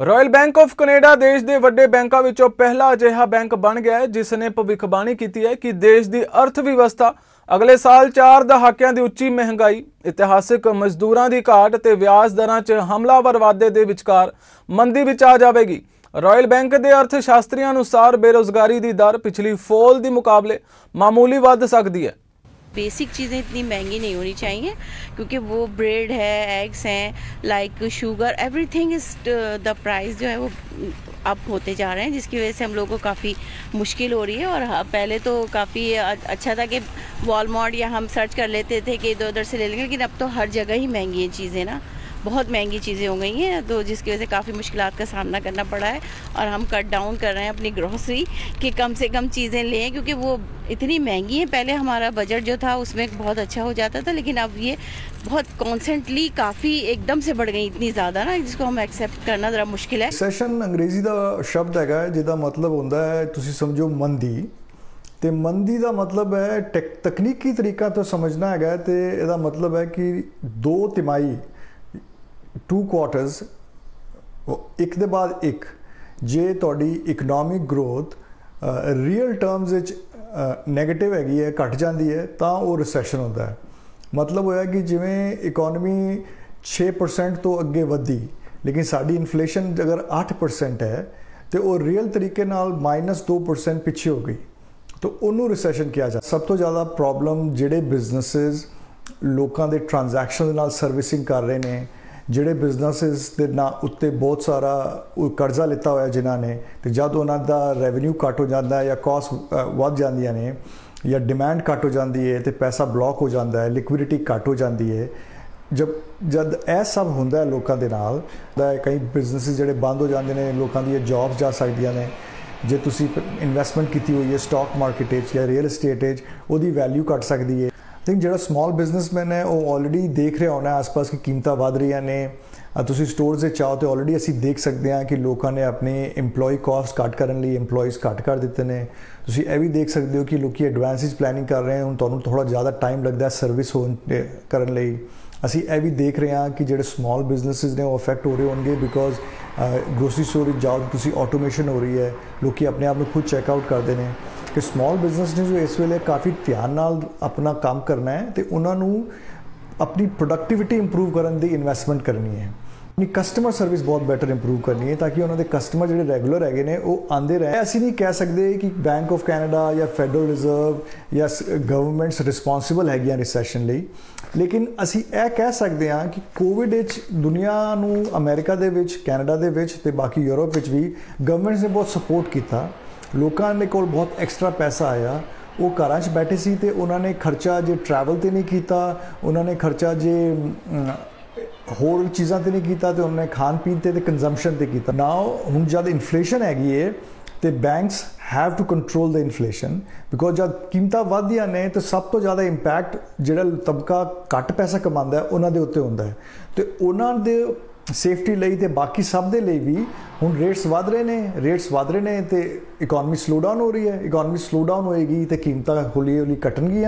Royal bank of Canada ਦੇਸ਼ ਦੇ ਵੱਡੇ ਬੈਂਕਾਂ ਵਿੱਚੋਂ ਪਹਿਲਾ ਅਜਿਹਾ ਬੈਂਕ ਬਣ ਗਿਆ ਹੈ ਜਿਸ ਨੇ ਭਵਿੱਖਬਾਣੀ ਕੀਤੀ ਹੈ ਕਿ ਦੇਸ਼ ਦੀ ਅਰਥ ਵਿਵਸਥਾ ਅਗਲੇ ਸਾਲ 4 ਦਹਾਕਿਆਂ ਦੀ ਉੱਚੀ ਮਹਿੰਗਾਈ, ਇਤਿਹਾਸਿਕ ਮਜ਼ਦੂਰਾਂ ਦੀ ਘਾਟ ਤੇ ਵਿਆਜ ਦਰਾਂ 'ਚ ਹਮਲਾਵਰ ਵਾਧੇ ਦੇ ਵਿਚਕਾਰ ਮੰਦੀ ਵਿੱਚ ਆ ਜਾਵੇਗੀ। ਰਾਇਲ ਬੈਂਕ ਦੇ ਅਰਥ ਸ਼ਾਸਤਰੀਆਂ ਅਨੁਸਾਰ ਬੇਰੋਜ਼ਗਾਰੀ ਦੀ ਦਰ ਪਿਛਲੀ ਫੋਲ ਦੀ ਮੁਕਾਬਲੇ ਮਾਮੂਲੀ ਵੱਧ ਸਕਦੀ ਹੈ। बेसिक चीज़ें इतनी महँगी नहीं होनी चाहिए क्योंकि वो ब्रेड है एग्स हैं like sugar everything is the price जो है वो अप होते जा रहे हैं जिसकी वजह से हम लोगों को काफ़ी मुश्किल हो रही है। और हाँ, पहले तो काफ़ी अच्छा था कि वॉलमार्ट या हम सर्च कर लेते थे कि इधर उधर से ले लेंगे लेकिन अब तो हर जगह ही महँगी हैं चीज़ें ना। बहुत महंगी चीज़ें हो गई हैं तो जिसकी वजह से काफ़ी मुश्किल का सामना करना पड़ा है और हम कट डाउन कर रहे हैं अपनी ग्रोसरी कि कम से कम चीज़ें लें क्योंकि वो इतनी महंगी है पहले हमारा बजट जो था उसमें बहुत अच्छा हो जाता था लेकिन अब ये बहुत कॉन्सेंटली काफ़ी एकदम से बढ़ गई इतनी ज़्यादा ना जिसको हम एक्सेप्ट करना ज़रा मुश्किल है ਸੈਸ਼ਨ ਅੰਗਰੇਜ਼ੀ ਦਾ ਸ਼ਬਦ ਹੈਗਾ ਹੈ ਜਿਹਦਾ ਮਤਲਬ ਹੁੰਦਾ ਹੈ ਤੁਸੀਂ ਸਮਝੋ ਮੰਦੀ ਤੇ ਮੰਦੀ ਦਾ ਮਤਲਬ ਹੈ ਟੈਕ- ਤਕਨੀਕੀ ਤਰੀਕਾ ਤੋਂ ਸਮਝਣਾ ਹੈਗਾ ਹੈ ਤੇ ਇਹਦਾ ਮਤਲਬ ਹੈ ਕਿ ਦੋ ਤਿਮਾਈ ਟੂ ਕੁਆਰਟਰਸ ਇੱਕ ਦੇ ਬਾਅਦ ਇੱਕ, ਜੇ ਤੁਹਾਡੀ ਇਕਨੋਮਿਕ ਗਰੋਥ ਰੀਅਲ ਟਰਮਸ ਵਿੱਚ 네ਗੇਟਿਵ ਹੈਗੀ ਹੈ, ਘਟ ਜਾਂਦੀ ਹੈ, ਤਾਂ ਉਹ ਰਿਸੈਸ਼ਨ ਹੁੰਦਾ ਹੈ। ਮਤਲਬ ਹੋਇਆ ਕਿ ਜਿਵੇਂ ਇਕਨੋਮੀ 6% ਤੋਂ ਅੱਗੇ ਵਧੀ, ਲੇਕਿਨ ਸਾਡੀ ਇਨਫਲੇਸ਼ਨ ਅਗਰ 8% ਹੈ, ਤੇ ਉਹ ਰੀਅਲ ਤਰੀਕੇ ਨਾਲ -2% ਪਿੱਛੇ ਹੋ ਗਈ। ਤਾਂ ਉਹਨੂੰ ਰਿਸੈਸ਼ਨ ਕਿਹਾ ਜਾਂਦਾ ਸਭ ਤੋਂ ਜ਼ਿਆਦਾ ਪ੍ਰੋਬਲਮ ਜਿਹੜੇ ਬਿਜ਼ਨੈਸਸ ਲੋਕਾਂ ਦੇ ਟ੍ਰਾਂਜੈਕਸ਼ਨ ਨਾਲ ਸਰਵਿਸਿੰਗ ਕਰ ਰਹੇ ਨੇ ਜਿਹੜੇ ਬਿਜ਼ਨੈਸਸ ਦੇ ਨਾਂ ਉੱਤੇ ਬਹੁਤ ਸਾਰਾ ਕਰਜ਼ਾ ਲਿੱਤਾ ਹੋਇਆ ਜਿਨ੍ਹਾਂ ਨੇ, ਤੇ ਜਦ ਉਹਨਾਂ ਦਾ ਰੈਵਨਿਊ ਘੱਟ ਹੋ ਜਾਂਦਾ ਹੈ ਜਾਂ ਕਾਸਟ ਵੱਧ ਜਾਂਦੀਆਂ ਨੇ ਜਾਂ ਡਿਮਾਂਡ ਘੱਟ ਹੋ ਜਾਂਦੀ ਹੈ ਤੇ ਪੈਸਾ ਬਲੌਕ ਹੋ ਜਾਂਦਾ ਹੈ ਲਿਕੁਇਡਿਟੀ ਘੱਟ ਹੋ ਜਾਂਦੀ ਹੈ ਜਦ ਜਦ ਇਹ ਸਭ ਹੁੰਦਾ ਹੈ ਲੋਕਾਂ ਦੇ ਨਾਲ, ਤਾਂ ਕਈ ਬਿਜ਼ਨੈਸ ਜਿਹੜੇ ਬੰਦ ਹੋ ਜਾਂਦੇ ਨੇ, ਲੋਕਾਂ ਦੀਆਂ ਜੌਬਸ ਜਾ ਸਕਦੀਆਂ ਨੇ, ਜੇ ਤੁਸੀਂ ਇਨਵੈਸਟਮੈਂਟ ਕੀਤੀ ਹੋਈ ਹੈ ਸਟਾਕ ਮਾਰਕੀਟ ਵਿੱਚ ਜਾਂ ਰੀਅਲ ਏਸਟੇਟ ਵਿੱਚ ਉਹਦੀ ਵੈਲਿਊ ਘਟ ਸਕਦੀ ਹੈ। ਥਿੰਕ ਜਿਹੜਾ ਸਮਾਲ ਬਿਜ਼ਨਸਮੈਨ ਹੈ, ਉਹ ਆਲਰੇਡੀ ਦੇਖ ਰਿਹਾ ਹੋਣਾ ਆਸ-ਪਾਸ ਕੀ ਕੀਮਤਾਂ ਵਧ ਰਹੀਆਂ ਨੇ। ਤੁਸੀਂ ਸਟੋਰਸ ਦੇ ਚਾਹੋ ਤੇ ਆਲਰੇਡੀ ਅਸੀਂ ਦੇਖ ਸਕਦੇ ਹਾਂ ਕਿ ਲੋਕਾਂ ਨੇ ਆਪਣੇ EMPLOYE ਕਾਸਟ ਘੱਟ ਕਰਨ ਲਈ EMPLOYEES ਘੱਟ ਕਰ ਦਿੱਤੇ ਨੇ। ਤੁਸੀਂ ਇਹ ਵੀ ਦੇਖ ਸਕਦੇ ਹੋ ਕਿ ਲੋਕੀ ਐਡਵਾਂਸ ਵਿੱਚ ਪਲੈਨਿੰਗ ਕਰ ਰਹੇ ਹਨ। ਤੁਹਾਨੂੰ ਥੋੜਾ ਜ਼ਿਆਦਾ ਟਾਈਮ ਲੱਗਦਾ ਹੈ ਸਰਵਿਸ ਹੋਣ ਕਰਨ ਲਈ। ਅਸੀਂ ਇਹ ਵੀ ਦੇਖ ਰਹੇ ਹਾਂ ਕਿ ਜਿਹੜੇ ਸਮਾਲ ਬਿਜ਼ਨੈਸਸ ਨੇ, ਉਹ ਅਫੈਕਟ ਹੋ ਰਹੇ ਹੋਣਗੇ ਬਿਕੋਜ਼ ਗਰੋਸਰੀ ਸਟੋਰ ਵਿੱਚ ਜਾਓ ਤੁਸੀਂ ਆਟੋਮੇਸ਼ਨ ਹੋ ਰਹੀ ਹੈ। ਲੋਕੀ ਆਪਣੇ ਆਪ ਨੂੰ ਖੁਦ ਚੈੱਕ ਆਊਟ ਕਰਦੇ ਨੇ। ਕਿ ਸਮਾਲ ਬਿਜ਼ਨਸ ਨੇ ਜੋ ਇਸ ਵੇਲੇ ਕਾਫੀ ਧਿਆਨ ਨਾਲ ਆਪਣਾ ਕੰਮ ਕਰਨਾ ਹੈ ਤੇ ਉਹਨਾਂ ਨੂੰ ਆਪਣੀ ਪ੍ਰੋਡਕਟਿਵਿਟੀ ਇੰਪਰੂਵ ਕਰਨ ਦੀ ਇਨਵੈਸਟਮੈਂਟ ਕਰਨੀ ਹੈ। ਆਪਣੀ ਕਸਟਮਰ ਸਰਵਿਸ ਬਹੁਤ ਬੈਟਰ ਇੰਪਰੂਵ ਕਰਨੀ ਹੈ ਤਾਂ ਕਿ ਉਹਨਾਂ ਦੇ ਕਸਟਮਰ ਜਿਹੜੇ ਰੈਗੂਲਰ ਹੈਗੇ ਨੇ ਉਹ ਆਂਦੇ ਰਹੇ ਅਸੀਂ ਨਹੀਂ ਕਹਿ ਸਕਦੇ ਕਿ ਬੈਂਕ ਆਫ ਕੈਨੇਡਾ ਜਾਂ ਫੈਡਰਲ ਰਿਜ਼ਰਵ ਜਾਂ ਗਵਰਨਮੈਂਟਸ ਰਿਸਪੌਂਸਿਬਲ ਹੈਗੀਆਂ ਰਿਸੈਸ਼ਨ ਲਈ। ਲੇਕਿਨ ਅਸੀਂ ਇਹ ਕਹਿ ਸਕਦੇ ਹਾਂ ਕਿ ਕੋਵਿਡ ਵਿੱਚ ਦੁਨੀਆ ਨੂੰ ਅਮਰੀਕਾ ਦੇ ਵਿੱਚ ਕੈਨੇਡਾ ਦੇ ਵਿੱਚ ਤੇ ਬਾਕੀ ਯੂਰਪ ਵਿੱਚ ਵੀ ਗਵਰਨਮੈਂਟਸ ਨੇ ਬਹੁਤ ਸਪੋਰਟ ਕੀਤਾ। ਲੋਕਾਂ ਦੇ ਕੋਲ ਬਹੁਤ ਐਕਸਟਰਾ ਪੈਸਾ ਆਇਆ। ਉਹ ਘਰਾਂ 'ਚ ਬੈਠੇ ਸੀ ਤੇ ਉਹਨਾਂ ਨੇ ਖਰਚਾ ਜੇ ਟਰੈਵਲ ਤੇ ਨਹੀਂ ਕੀਤਾ, ਉਹਨਾਂ ਨੇ ਖਰਚਾ ਜੇ ਹੋਰ ਚੀਜ਼ਾਂ ਤੇ ਨਹੀਂ ਕੀਤਾ ਤੇ ਉਹਨਾਂ ਨੇ ਖਾਣ ਪੀਣ ਤੇ ਤੇ ਕੰਜ਼ੰਪਸ਼ਨ ਤੇ ਕੀਤਾ। ਨਾਓ ਹੁਣ ਜਦ ਇਨਫਲੇਸ਼ਨ ਹੈਗੀ ਏ, ਤੇ banks have to control the inflation because ਜਦ ਕੀਮਤਾਂ ਵਧਦੀਆਂ ਨੇ, ਤਾਂ ਸਭ ਤੋਂ ਜ਼ਿਆਦਾ ਇੰਪੈਕਟ ਜਿਹੜਾ ਤਬਕਾ ਘੱਟ ਪੈਸਾ ਕਮਾਉਂਦਾ ਹੈ, ਉਹਨਾਂ ਦੇ ਉੱਤੇ ਹੁੰਦਾ ਹੈ। ਤੇ ਉਹਨਾਂ ਦੇ ਸੇਫਟੀ ਲਈ ਤੇ ਬਾਕੀ ਸਭ ਦੇ ਲਈ ਵੀ ਹੁਣ ਰੇਟਸ ਵਧ ਰਹੇ ਨੇ, ਰੇਟਸ ਵਧ ਰਹੇ ਨੇ ਤੇ ਇਕਨੋਮੀ ਸਲੋ ਡਾਊਨ ਹੋ ਰਹੀ ਹੈ। ਇਕਨੋਮੀ ਸਲੋ ਡਾਊਨ ਹੋਏਗੀ ਤੇ ਕੀਮਤਾਂ ਹੌਲੀ ਹੌਲੀ ਘਟਣਗੀਆਂ।